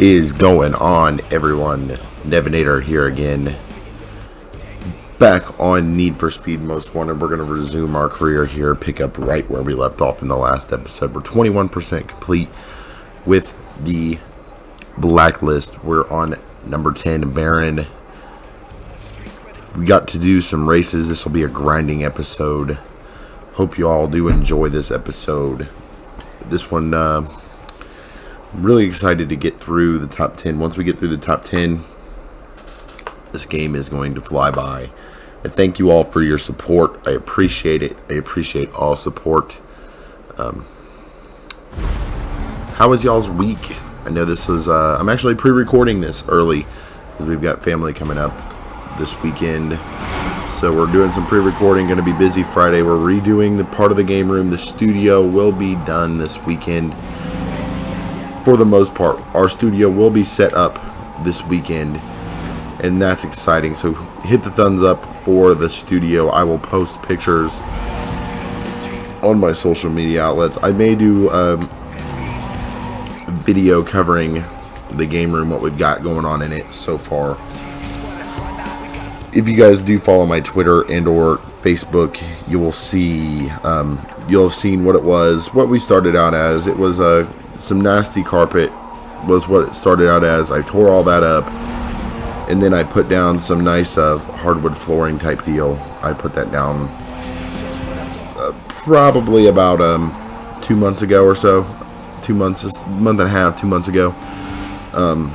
Is going on, everyone? Devinator here again. Back on Need for Speed Most Wanted. We're going to resume our career here, pick up right where we left off in the last episode. We're 21% complete with the blacklist. We're on number 10, Baron. We got to do some races. This will be a grinding episode. Hope you all do enjoy this episode. This one, uh, I'm really excited to get through the top 10. Once we get through the top 10, this game is going to fly by. And thank you all for your support. I appreciate it. I appreciate all support. Um, how was y'all's week? I know this was, uh, I'm actually pre-recording this early because we've got family coming up this weekend. So we're doing some pre-recording, going to be busy Friday. We're redoing the part of the game room. The studio will be done this weekend for the most part. Our studio will be set up this weekend, and that's exciting. So hit the thumbs up for the studio. I will post pictures on my social media outlets. I may do um, a video covering the game room, what we've got going on in it so far. If you guys do follow my Twitter and or Facebook, you will see, um, you'll have seen what it was, what we started out as. It was a some nasty carpet was what it started out as. I tore all that up, and then I put down some nice uh, hardwood flooring type deal. I put that down uh, probably about um, two months ago or so, two months, month and a half, two months ago. Um,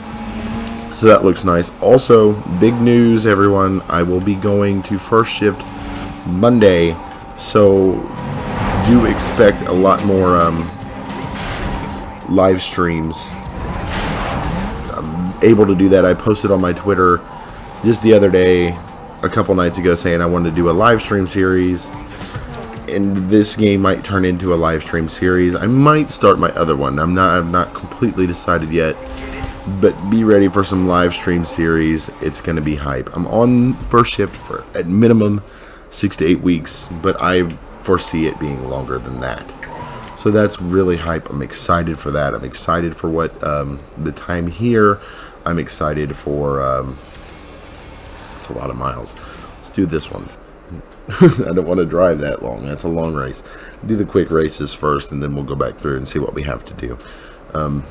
so that looks nice. Also, big news, everyone! I will be going to first shift Monday, so do expect a lot more. Um, live streams. I'm able to do that. I posted on my Twitter just the other day, a couple nights ago, saying I wanted to do a live stream series. And this game might turn into a live stream series. I might start my other one. I'm not. I'm not completely decided yet. But be ready for some live stream series. It's going to be hype. I'm on first shift for at minimum six to eight weeks, but I foresee it being longer than that. So that's really hype. I'm excited for that. I'm excited for what um, the time here. I'm excited for. Um, it's a lot of miles. Let's do this one. I don't want to drive that long. That's a long race. Do the quick races first, and then we'll go back through and see what we have to do. Um,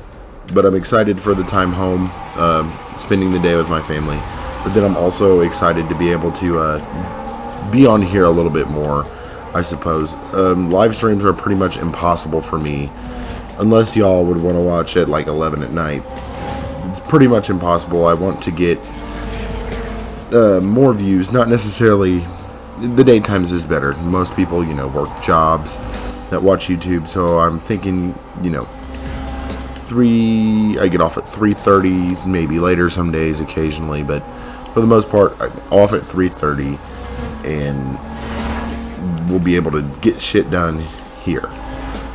but I'm excited for the time home, uh, spending the day with my family. But then I'm also excited to be able to uh, be on here a little bit more I suppose. Um, live streams are pretty much impossible for me, unless y'all would want to watch at like 11 at night. It's pretty much impossible. I want to get uh, more views, not necessarily. The daytimes is better. Most people, you know, work jobs that watch YouTube, so I'm thinking, you know, three. I get off at 3:30, maybe later some days, occasionally, but for the most part, I'm off at 3:30, and we'll be able to get shit done here.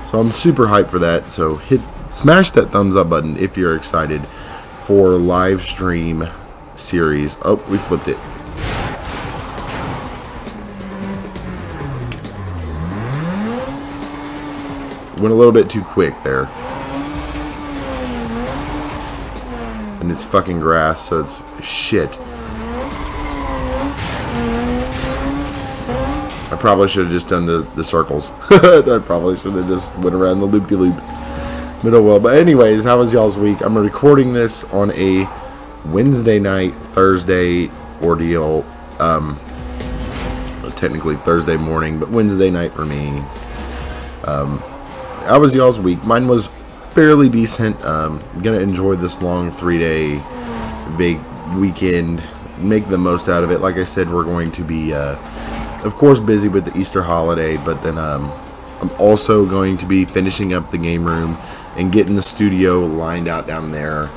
So I'm super hyped for that. So hit smash that thumbs up button if you're excited for live stream series. Oh, we flipped it. Went a little bit too quick there. And it's fucking grass, so it's shit. Probably should have just done the, the circles. I probably should have just went around the loop-de-loops. Oh well. But anyways, how was y'all's week? I'm recording this on a Wednesday night, Thursday ordeal. Um, technically Thursday morning, but Wednesday night for me. Um, how was y'all's week? Mine was fairly decent. Um, gonna enjoy this long three-day big weekend. Make the most out of it. Like I said, we're going to be... Uh, of course, busy with the Easter holiday, but then um, I'm also going to be finishing up the game room and getting the studio lined out down there.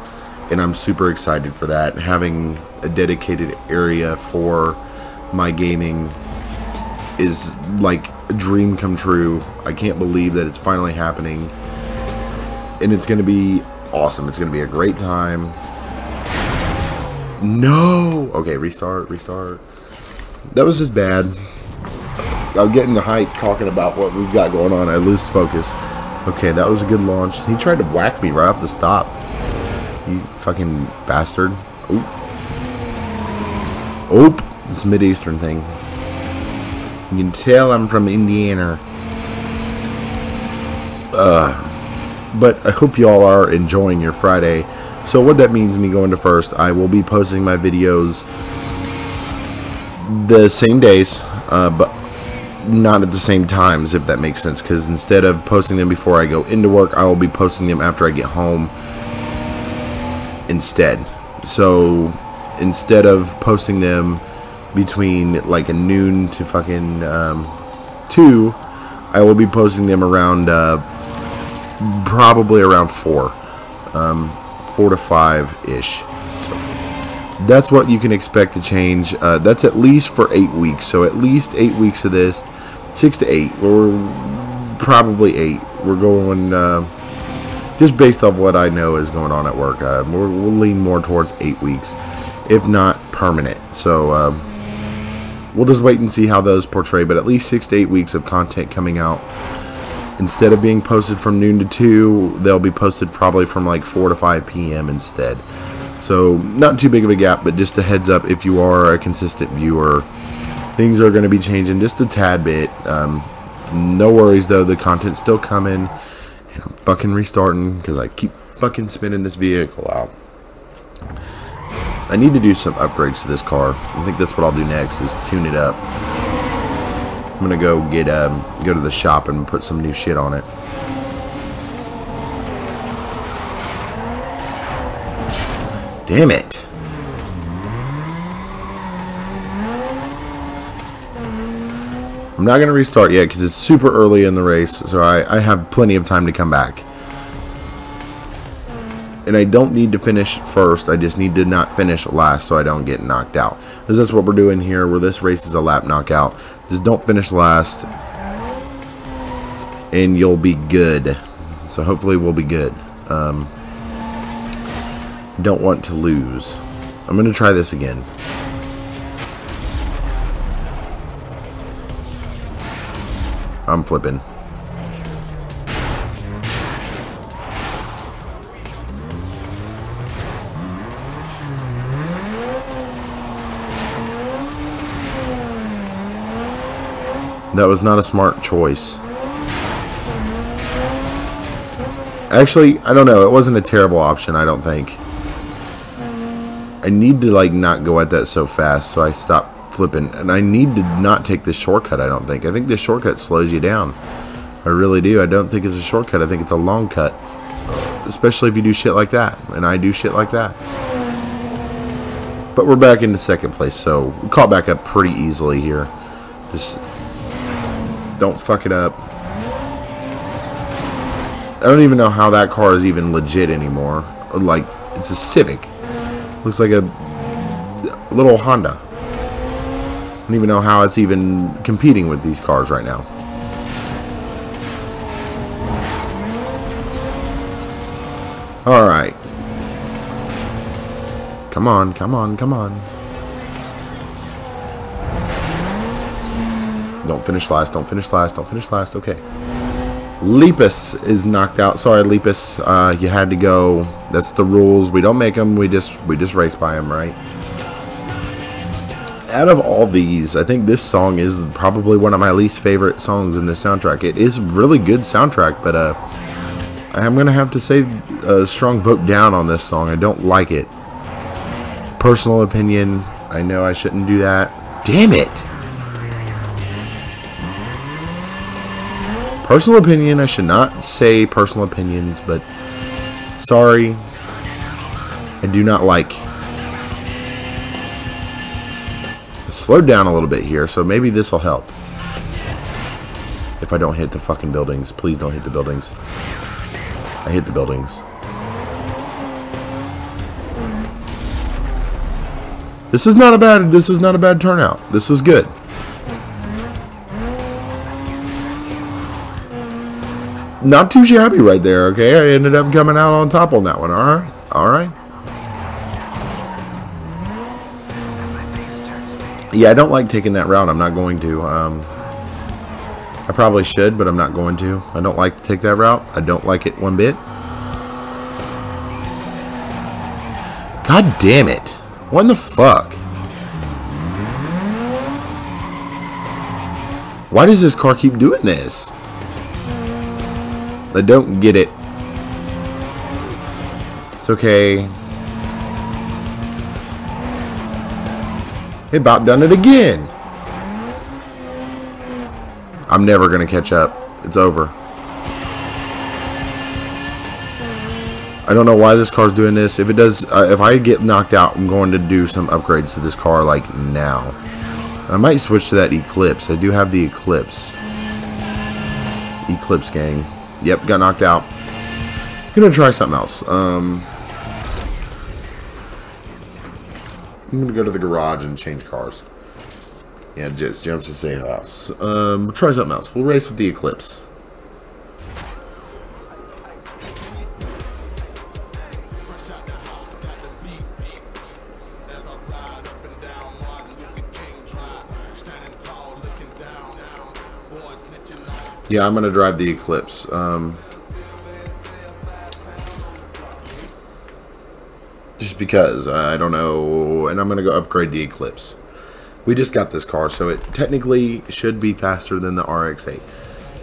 And I'm super excited for that. Having a dedicated area for my gaming is like a dream come true. I can't believe that it's finally happening. And it's going to be awesome. It's going to be a great time. No! Okay, restart, restart. That was just bad. I'm getting the hype talking about what we've got going on. I lose focus. Okay, that was a good launch. He tried to whack me right off the stop. You fucking bastard. Oop. Oop. It's a Mid-Eastern thing. You can tell I'm from Indiana. Uh, but I hope y'all are enjoying your Friday. So what that means me going to first, I will be posting my videos the same days, uh, but not at the same times, if that makes sense. Because instead of posting them before I go into work, I will be posting them after I get home instead. So instead of posting them between like a noon to fucking um, two, I will be posting them around uh, probably around four, um, four to five ish. That's what you can expect to change. Uh, that's at least for eight weeks. So at least eight weeks of this, six to eight. We're probably eight. We're going uh, just based off what I know is going on at work. Uh, we'll lean more towards eight weeks, if not permanent. So. Um, we'll just wait and see how those portray. But at least six to eight weeks of content coming out. Instead of being posted from noon to 2, they'll be posted probably from like 4 to 5 p.m. instead. So, not too big of a gap, but just a heads up if you are a consistent viewer, things are going to be changing just a tad bit. Um, no worries though, the content's still coming. And I'm fucking restarting because I keep fucking spinning this vehicle out. I need to do some upgrades to this car. I think that's what I'll do next is tune it up. I'm gonna go get um, go to the shop and put some new shit on it. Damn it. I'm not going to restart yet because it's super early in the race, so I, I have plenty of time to come back and I don't need to finish first. I just need to not finish last so I don't get knocked out. This is what we're doing here where this race is a lap knockout. Just don't finish last and you'll be good. So hopefully we'll be good. Um, don't want to lose. I'm going to try this again. I'm flipping. That was not a smart choice. Actually, I don't know. It wasn't a terrible option, I don't think. I need to, like, not go at that so fast, so I stop flipping. And I need to not take this shortcut, I don't think. I think this shortcut slows you down. I really do. I don't think it's a shortcut. I think it's a long cut. Especially if you do shit like that. And I do shit like that. But we're back into second place, so we caught back up pretty easily here. Just don't fuck it up. I don't even know how that car is even legit anymore. Like, it's a Civic. Looks like a little Honda. I don't even know how it's even competing with these cars right now. Alright. Come on, come on, come on. Don't finish last. Don't finish last. Don't finish last. Okay. Lepus is knocked out. Sorry, Lepus. Uh, you had to go. That's the rules. We don't make them. We just we just race by them, right? Out of all these, I think this song is probably one of my least favorite songs in the soundtrack. It is really good soundtrack, but uh, I'm gonna have to say a strong vote down on this song. I don't like it. Personal opinion. I know I shouldn't do that. Damn it! Personal opinion, I should not say personal opinions, but sorry, I do not like. Slowed down a little bit here, so maybe this will help. If I don't hit the fucking buildings, please don't hit the buildings. I hit the buildings. This is not a bad this is not a bad turnout. This was good. Not too shabby right there, okay? I ended up coming out on top on that one, alright? Alright. Yeah, I don't like taking that route. I'm not going to. Um, I probably should, but I'm not going to. I don't like to take that route. I don't like it one bit. God damn it. What in the fuck? Why does this car keep doing this? I don't get it. It's okay. It about done it again. I'm never going to catch up. It's over. I don't know why this car's doing this. If it does, uh, if I get knocked out, I'm going to do some upgrades to this car like now. I might switch to that Eclipse. I do have the Eclipse. Eclipse gang. Yep, got knocked out. Gonna try something else. Um, I'm gonna go to the garage and change cars. Yeah, just jumps to safe house. Um, try something else. We'll race with the Eclipse. Yeah, I'm going to drive the Eclipse. Um, just because, I don't know. And I'm going to go upgrade the Eclipse. We just got this car, so it technically should be faster than the RX-8.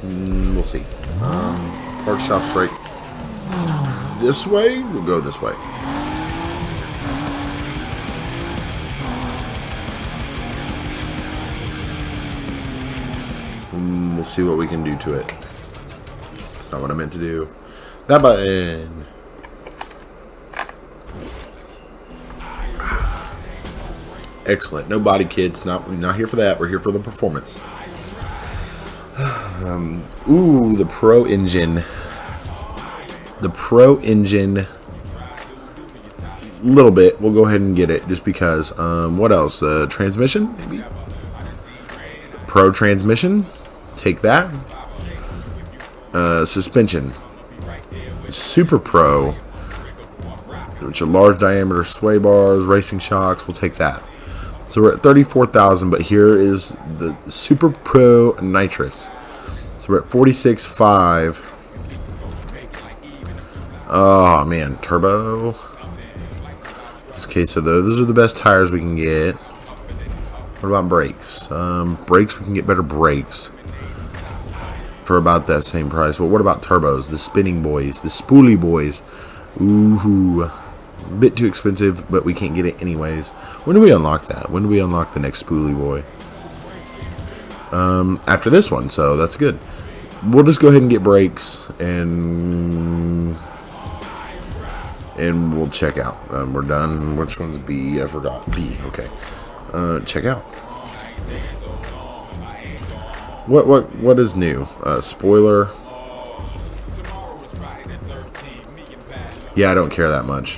Mm, we'll see. Um, park shop's right this way. We'll go this way. We'll see what we can do to it. That's not what I meant to do. That button. Excellent. No body kits. Not not here for that. We're here for the performance. Um, ooh, the Pro Engine. The Pro Engine. Little bit. We'll go ahead and get it just because. Um, what else? The uh, transmission, maybe. Pro transmission. Take that. Uh, suspension. Super Pro. Which are large diameter sway bars, racing shocks. We'll take that. So we're at 34,000, but here is the Super Pro Nitrous. So we're at 46.5. Oh man, turbo. Okay, so those are the best tires we can get. What about brakes? Um, brakes, we can get better brakes for about that same price. But what about turbos? The spinning boys, the spoolie boys. Ooh, a bit too expensive, but we can't get it anyways. When do we unlock that? When do we unlock the next spoolie boy? Um, after this one, so that's good. We'll just go ahead and get brakes and and we'll check out. Um, we're done. Which one's B? I forgot. B. Okay. Uh, check out. What what what is new? Uh, spoiler. Yeah, I don't care that much.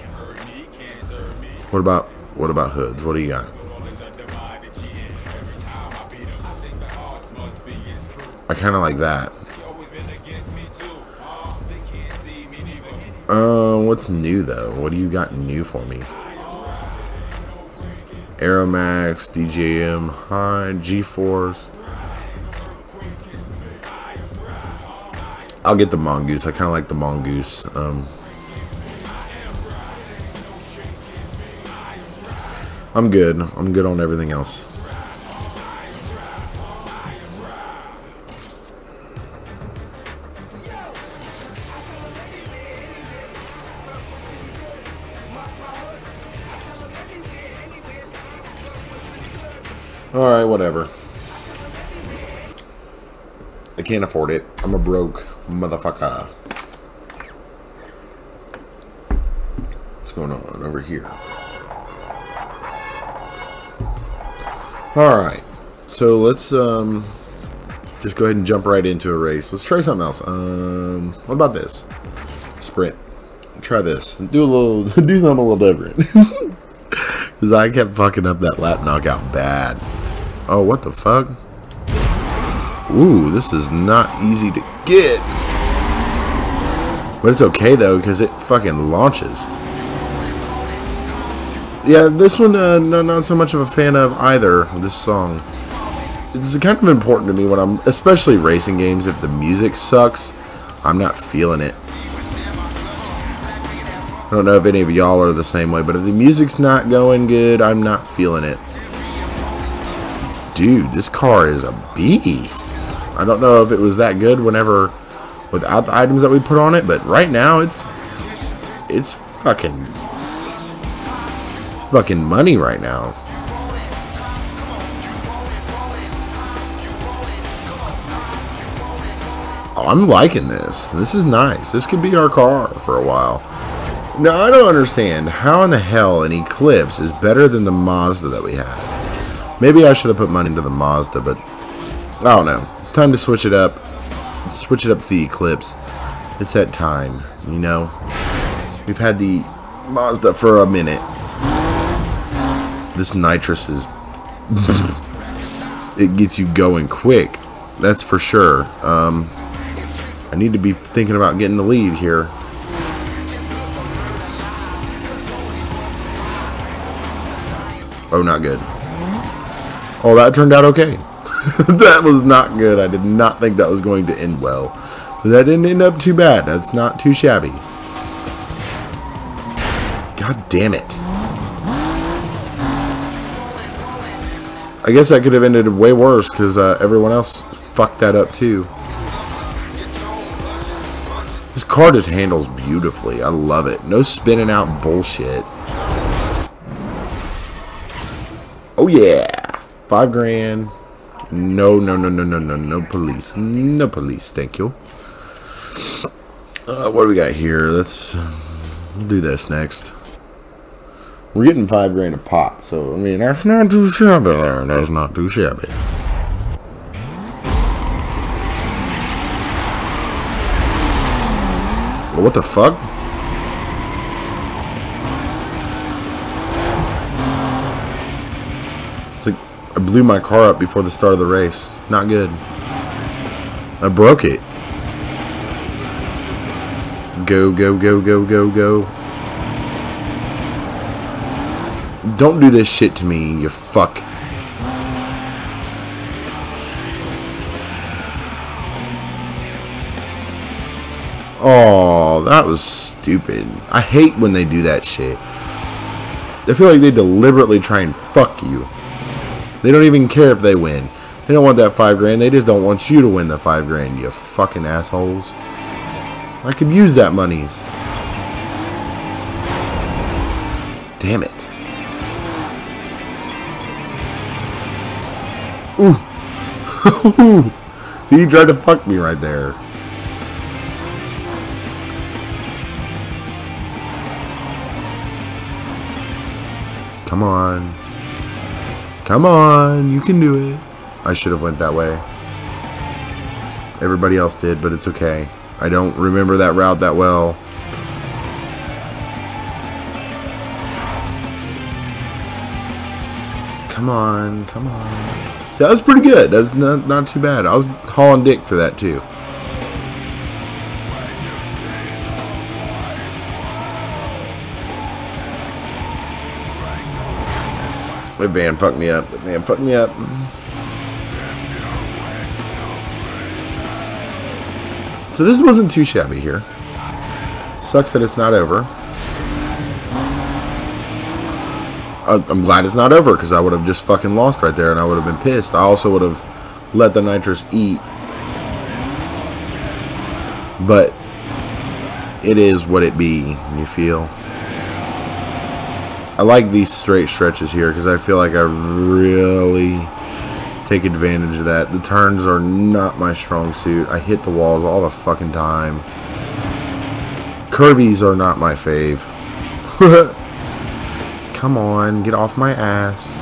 What about what about hoods? What do you got? I kind of like that. Uh, what's new though? What do you got new for me? Aeromax, DJM, High, G-Force. I'll get the mongoose. I kind of like the mongoose. Um, I'm good. I'm good on everything else. Alright, whatever. I can't afford it. I'm a broke motherfucker. What's going on over here? Alright. So let's um just go ahead and jump right into a race. Let's try something else. Um what about this? Sprint. Try this. Do a little do something a little different. Cause I kept fucking up that lap knockout bad. Oh what the fuck? Ooh, this is not easy to get. But it's okay, though, because it fucking launches. Yeah, this one, uh, no, not so much of a fan of either, this song. It's kind of important to me when I'm, especially racing games, if the music sucks, I'm not feeling it. I don't know if any of y'all are the same way, but if the music's not going good, I'm not feeling it. Dude, this car is a beast. I don't know if it was that good whenever without the items that we put on it, but right now it's it's fucking it's fucking money right now. Oh, I'm liking this. This is nice. This could be our car for a while. Now, I don't understand how in the hell an Eclipse is better than the Mazda that we had. Maybe I should have put money into the Mazda, but I don't know. It's time to switch it up. Switch it up to the Eclipse. It's that time, you know? We've had the Mazda for a minute. This nitrous is... it gets you going quick. That's for sure. Um, I need to be thinking about getting the lead here. Oh, not good. Oh, that turned out okay. that was not good. I did not think that was going to end well. But that didn't end up too bad. That's not too shabby. God damn it. I guess that could have ended way worse because uh, everyone else fucked that up too. This car just handles beautifully. I love it. No spinning out bullshit. Oh yeah. Five grand. No, no, no, no, no, no, no police. No police. Thank you. Uh, what do we got here? Let's do this next. We're getting five grand a pop, so I mean that's not too shabby. That's not too shabby. What the fuck? It's like I blew my car up before the start of the race. Not good. I broke it. Go, go, go, go, go, go. Don't do this shit to me, you fuck. Oh, that was stupid. I hate when they do that shit. I feel like they deliberately try and fuck you. They don't even care if they win. They don't want that five grand. They just don't want you to win the five grand, you fucking assholes. I could use that monies. Damn it. Ooh. See, you tried to fuck me right there. Come on. Come on, you can do it. I should have went that way. Everybody else did, but it's okay. I don't remember that route that well. Come on, come on. That was pretty good. That's not, not too bad. I was hauling dick for that, too. The van fucked me up. The van fucked me up. So this wasn't too shabby here. Sucks that it's not over. I'm glad it's not over because I would have just fucking lost right there and I would have been pissed. I also would have let the nitrous eat. But it is what it be, you feel. I like these straight stretches here because I feel like I really take advantage of that. The turns are not my strong suit. I hit the walls all the fucking time. Curvies are not my fave. Come on, get off my ass.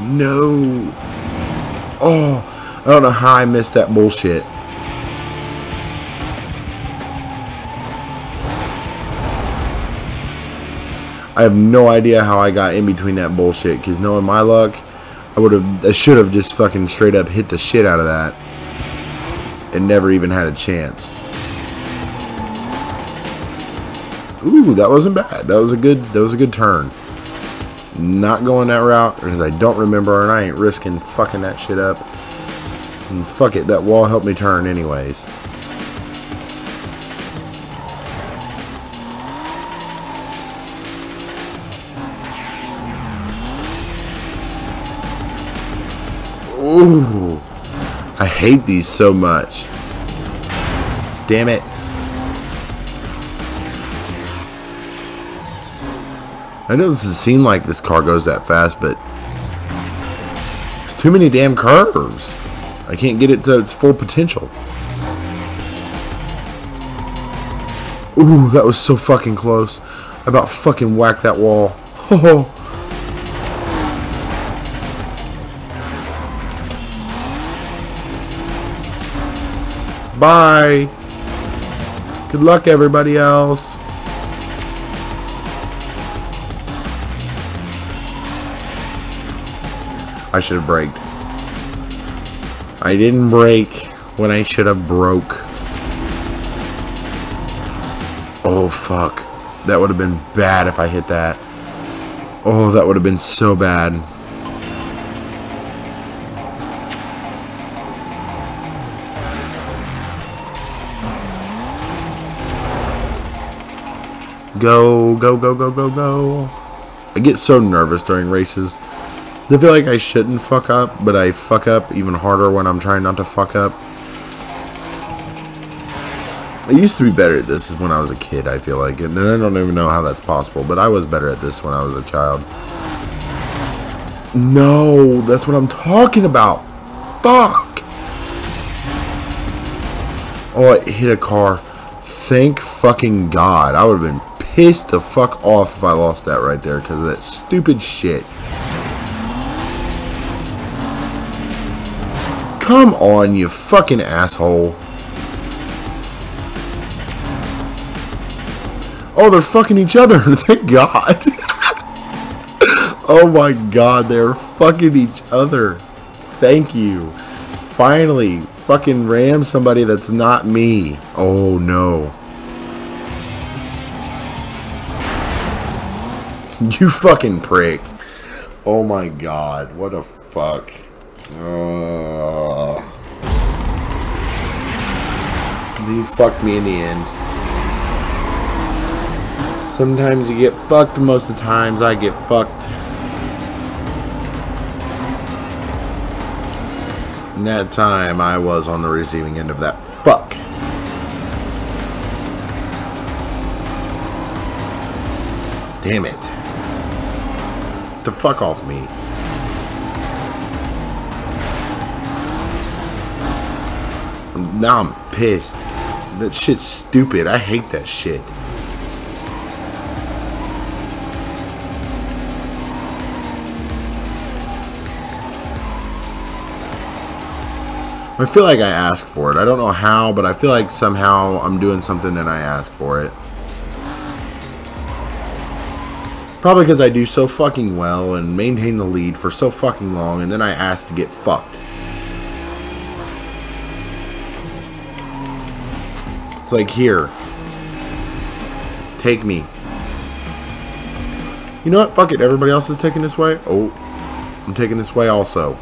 No. Oh, I don't know how I missed that bullshit. I have no idea how I got in between that bullshit. Because knowing my luck, I would have, I should have just fucking straight up hit the shit out of that, and never even had a chance. Ooh, that wasn't bad. That was a good, that was a good turn. Not going that route because I don't remember, and I ain't risking fucking that shit up. And fuck it, that wall helped me turn anyways. Ooh. I hate these so much. Damn it. I know this doesn't seem like this car goes that fast, but there's too many damn curves. I can't get it to its full potential. Ooh, that was so fucking close. I about fucking whacked that wall. Oh. Bye. Good luck, everybody else. I should have braked. I didn't brake when I should have broke. Oh, fuck. That would have been bad if I hit that. Oh, that would have been so bad. Go, go, go, go, go, go. I get so nervous during races. I feel like I shouldn't fuck up, but I fuck up even harder when I'm trying not to fuck up. I used to be better at this when I was a kid, I feel like. And I don't even know how that's possible, but I was better at this when I was a child. No, that's what I'm talking about. Fuck. Oh, I hit a car. Thank fucking God. I would have been pissed the fuck off if I lost that right there because of that stupid shit. Come on, you fucking asshole. Oh, they're fucking each other. Thank God. oh my God, they're fucking each other. Thank you. Finally, fucking ram somebody that's not me. Oh no. You fucking prick. Oh my god, what a fuck. Uh, you fucked me in the end. Sometimes you get fucked, most of the times I get fucked. In that time, I was on the receiving end of that fuck. Damn it. The fuck off me. Now I'm pissed. That shit's stupid. I hate that shit. I feel like I asked for it. I don't know how, but I feel like somehow I'm doing something and I ask for it. Probably because I do so fucking well and maintain the lead for so fucking long and then I ask to get fucked. It's like, here. Take me. You know what? Fuck it. Everybody else is taking this way. Oh. I'm taking this way also.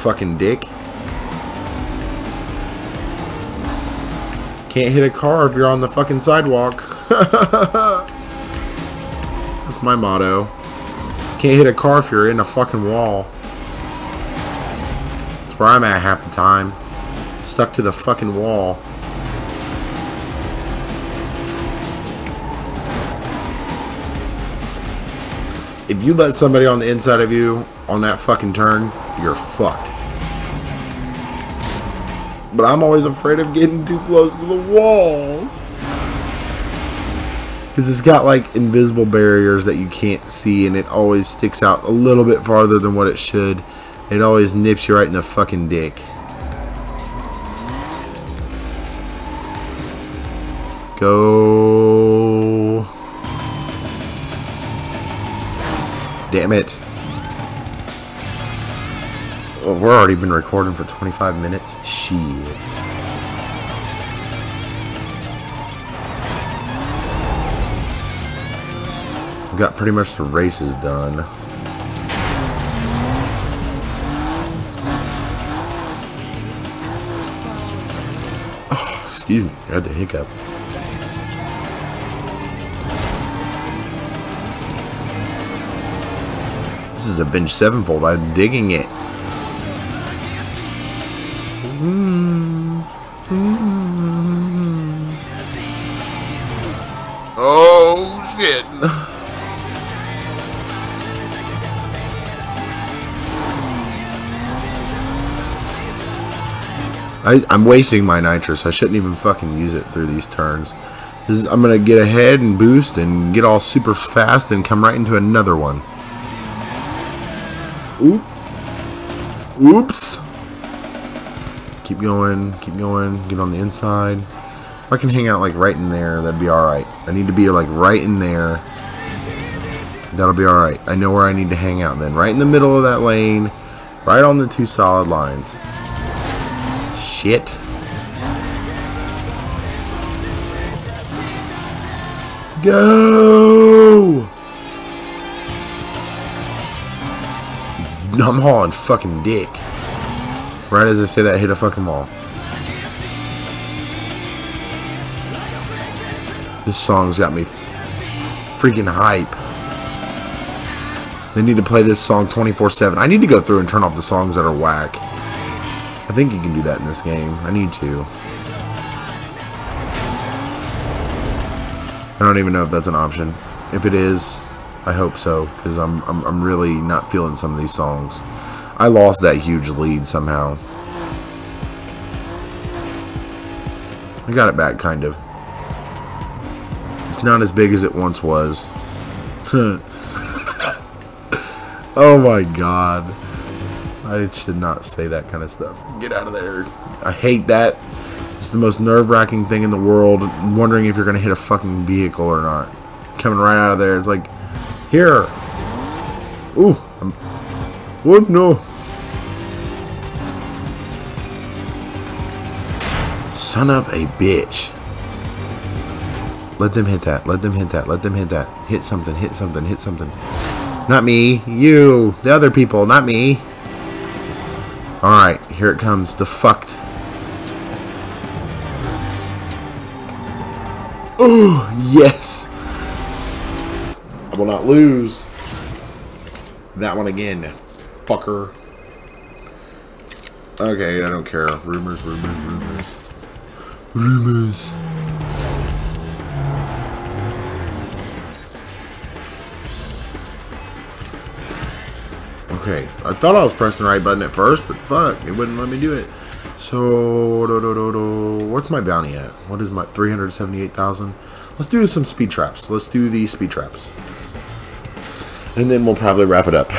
Fucking dick. Can't hit a car if you're on the fucking sidewalk. That's my motto. Can't hit a car if you're in a fucking wall. That's where I'm at half the time. Stuck to the fucking wall. If you let somebody on the inside of you on that fucking turn, you're fucked. But I'm always afraid of getting too close to the wall. Because it's got like invisible barriers that you can't see and it always sticks out a little bit farther than what it should. It always nips you right in the fucking dick. Go. Damn it. We're already been recording for 25 minutes. Shit. got pretty much the races done. Oh, excuse me, I had the hiccup. This is a Avenged Sevenfold. I'm digging it. Oh shit. I, I'm wasting my nitrous. I shouldn't even fucking use it through these turns. Is, I'm gonna get ahead and boost and get all super fast and come right into another one. Oop. Oops. Keep going, keep going, get on the inside. If I can hang out like right in there, that'd be alright. I need to be like right in there. That'll be alright. I know where I need to hang out then. Right in the middle of that lane. Right on the two solid lines. Shit. Go! I'm hauling fucking dick. Right as I say that, hit a fucking wall. This song's got me freaking hype. They need to play this song 24-7. I need to go through and turn off the songs that are whack. I think you can do that in this game. I need to. I don't even know if that's an option. If it is, I hope so, because I'm, I'm, I'm really not feeling some of these songs. I lost that huge lead somehow. I got it back, kind of. It's not as big as it once was. oh my god. I should not say that kind of stuff. Get out of there. I hate that. It's the most nerve-wracking thing in the world, wondering if you're going to hit a fucking vehicle or not. Coming right out of there, it's like, here. Ooh. I'm? No. Son of a bitch. Let them hit that. Let them hit that. Let them hit that. Hit something. Hit something. Hit something. Not me. You. The other people. Not me. Alright. Here it comes. The fucked. Oh, yes. I will not lose. That one again. Fucker. Okay, I don't care. Rumors, rumors, rumors. Rumors. Okay, I thought I was pressing the right button at first, but fuck, it wouldn't let me do it. So, do, do, do, what's my bounty at? What is my 378,000? Let's do some speed traps. Let's do the speed traps. And then we'll probably wrap it up.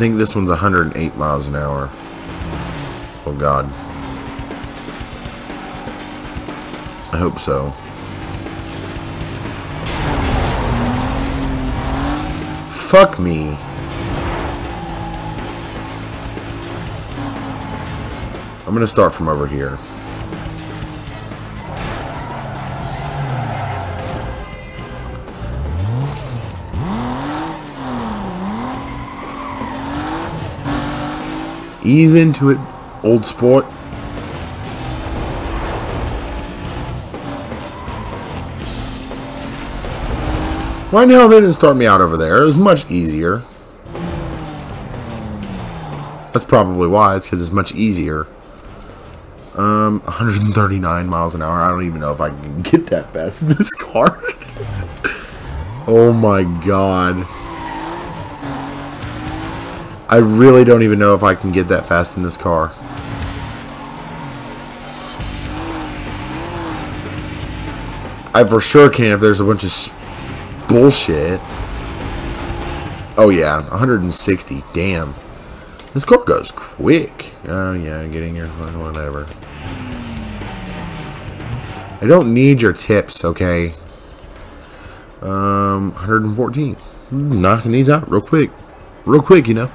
Think this one's 108 miles an hour. Oh god. I hope so. Fuck me. I'm gonna start from over here. Ease into it, old sport. Why the hell didn't start me out over there? It was much easier. That's probably why. It's because it's much easier. Um, 139 miles an hour. I don't even know if I can get that fast in this car. oh my god. I really don't even know if I can get that fast in this car. I for sure can if there's a bunch of bullshit. Oh yeah, 160. Damn. This car goes quick. Oh yeah, getting your whatever. I don't need your tips, okay? Um, 114. Knocking these out real quick. Real quick, you know.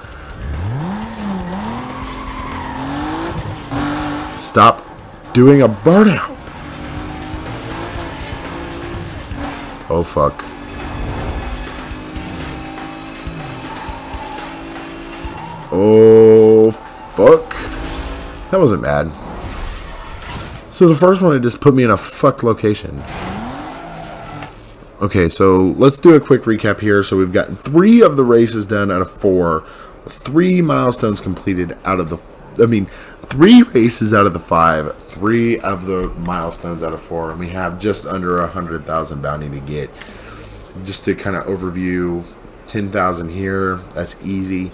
stop doing a burnout. Oh, fuck. Oh, fuck. That wasn't bad. So the first one, it just put me in a fucked location. Okay, so let's do a quick recap here. So we've gotten three of the races done out of four. Three milestones completed out of the I mean, three races out of the five. Three of the milestones out of four. And we have just under a 100,000 bounty to get. Just to kind of overview, 10,000 here. That's easy.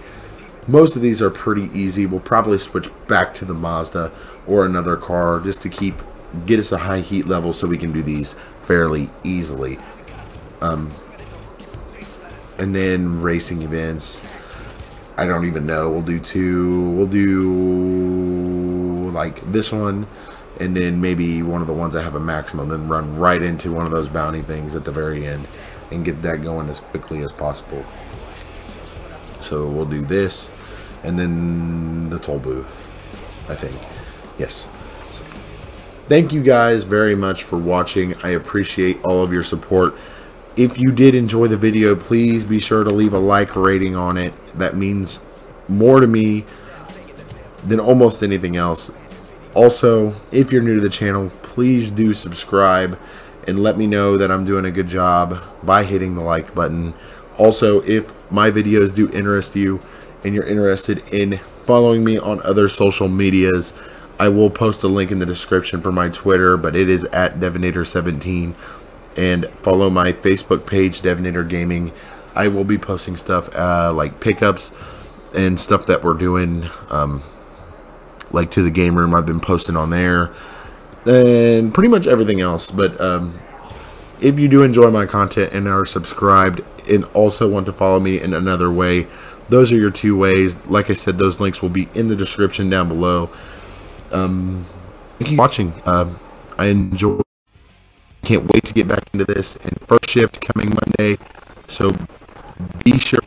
Most of these are pretty easy. We'll probably switch back to the Mazda or another car just to keep get us a high heat level so we can do these fairly easily. Um, and then racing events. I don't even know. We'll do two. We'll do like this one, and then maybe one of the ones that have a maximum, and run right into one of those bounty things at the very end, and get that going as quickly as possible. So we'll do this, and then the toll booth. I think, yes. So, thank you guys very much for watching. I appreciate all of your support if you did enjoy the video, please be sure to leave a like rating on it. That means more to me than almost anything else. Also, if you're new to the channel, please do subscribe and let me know that I'm doing a good job by hitting the like button. Also, if my videos do interest you and you're interested in following me on other social medias, I will post a link in the description for my Twitter, but it is at Devinator17 and follow my Facebook page, Devinator Gaming. I will be posting stuff uh, like pickups and stuff that we're doing, um, like to the game room. I've been posting on there, and pretty much everything else. But um, if you do enjoy my content and are subscribed and also want to follow me in another way, those are your two ways. Like I said, those links will be in the description down below. Um, thank you for watching. Uh, I enjoy. Can't wait to get back into this. And first shift coming Monday. So be sure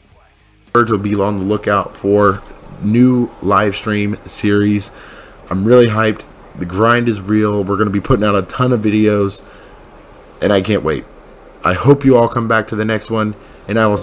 to be on the lookout for new live stream series. I'm really hyped. The grind is real. We're going to be putting out a ton of videos. And I can't wait. I hope you all come back to the next one. And I will